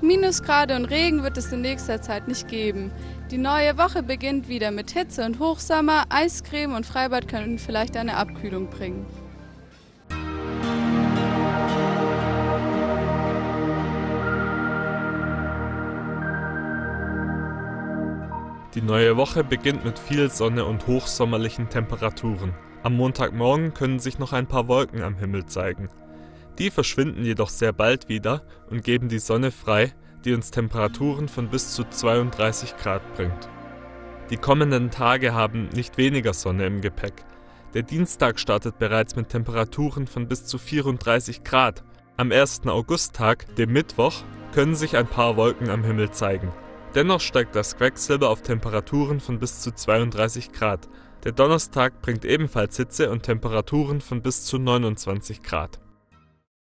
Minusgrade und Regen wird es in nächster Zeit nicht geben. Die neue Woche beginnt wieder mit Hitze und Hochsommer. Eiscreme und Freibad können vielleicht eine Abkühlung bringen. Die neue Woche beginnt mit viel Sonne und hochsommerlichen Temperaturen. Am Montagmorgen können sich noch ein paar Wolken am Himmel zeigen. Die verschwinden jedoch sehr bald wieder und geben die Sonne frei, die uns Temperaturen von bis zu 32 Grad bringt. Die kommenden Tage haben nicht weniger Sonne im Gepäck. Der Dienstag startet bereits mit Temperaturen von bis zu 34 Grad. Am 1. Augusttag, dem Mittwoch, können sich ein paar Wolken am Himmel zeigen. Dennoch steigt das Quecksilber auf Temperaturen von bis zu 32 Grad. Der Donnerstag bringt ebenfalls Hitze und Temperaturen von bis zu 29 Grad